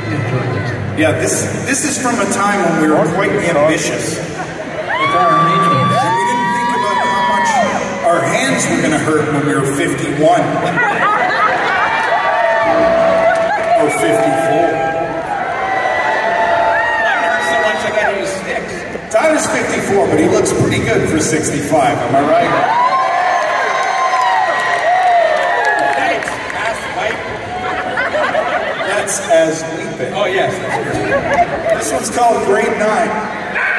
hope you enjoyed this. Yeah, this this is from a time when we were quite ambitious. With our arrangements. And we didn't think about how much our hands were going to hurt when we were 51. or 54. That hurts so much I got to six. Tyler's 54, but he looks pretty good for 65, am I right? That's as Oh, yes. This one's called Grade 9.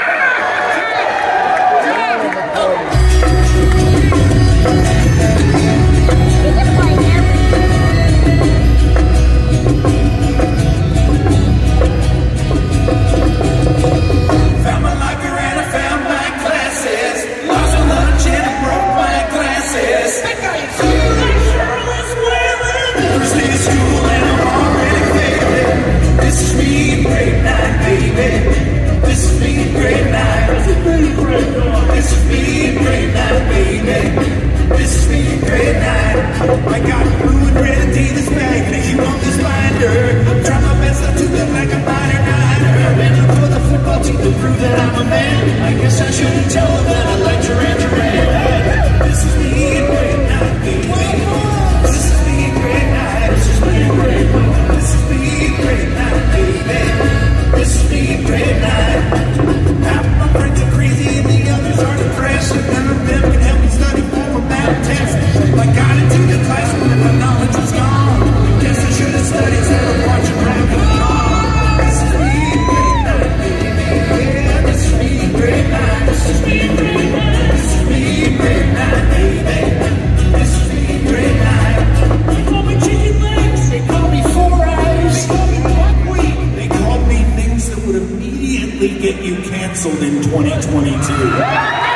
get you canceled in 2022.